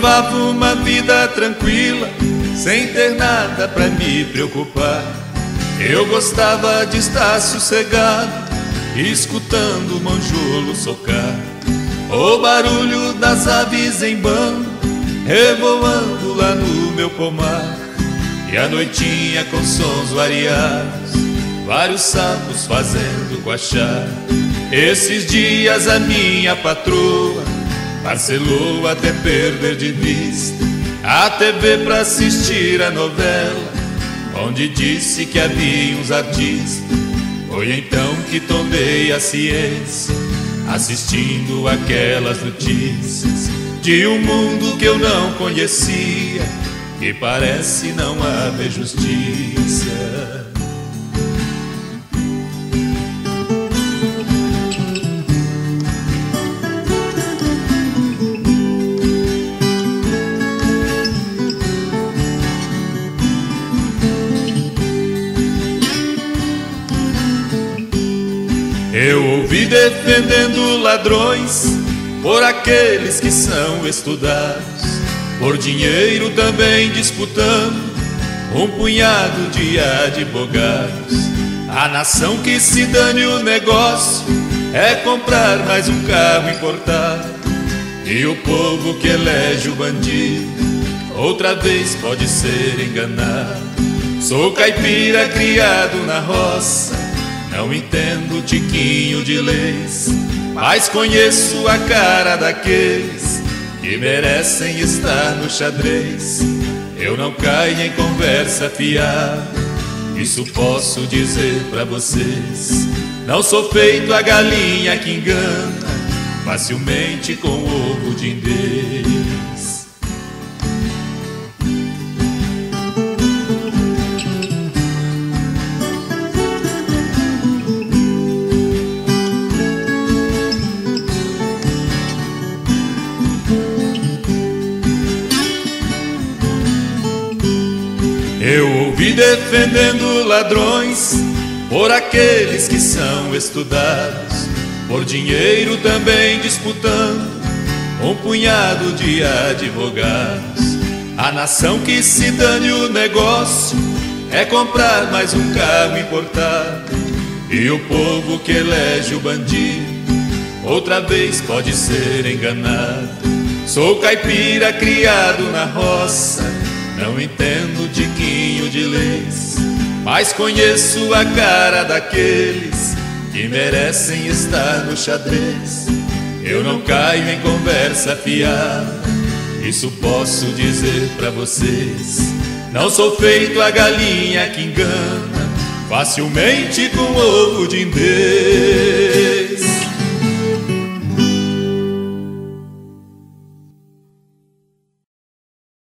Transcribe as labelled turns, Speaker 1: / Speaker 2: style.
Speaker 1: levava uma vida tranquila, sem ter nada pra me preocupar. Eu gostava de estar sossegado, escutando o manjolo socar. O barulho das aves em bando, revoando lá no meu pomar. E a noitinha com sons variados, vários sapos fazendo guachar. Esses dias a minha patroa parcelou até perder de vista a TV pra assistir a novela, onde disse que havia uns artistas. Foi então que tomei a ciência, assistindo aquelas notícias de um mundo que eu não conhecia que parece não haver justiça. Ouvi defendendo ladrões por aqueles que são estudados por dinheiro também disputando um punhado de advogados. A nação que se dane o negócio é comprar mais um carro importado. E o povo que elege o bandido outra vez pode ser enganado. Sou caipira criado na roça, não entendo tiquinho de leis, mas conheço a cara daqueles que merecem estar no xadrez. Eu não caio em conversa fiada, isso posso dizer para vocês. Não sou feito a galinha que engana facilmente com ovo de indês. Eu ouvi defendendo ladrões por aqueles que são estudados, por dinheiro também disputando um punhado de advogados. A nação que se dane o negócio é comprar mais um carro importado, e o povo que elege o bandido outra vez pode ser enganado. Sou caipira criado na roça não entendo tiquinho de leis, mas conheço a cara daqueles que merecem estar no xadrez. Eu não caio em conversa fiada, isso posso dizer para vocês. Não sou feito a galinha que engana facilmente com ovo de indês.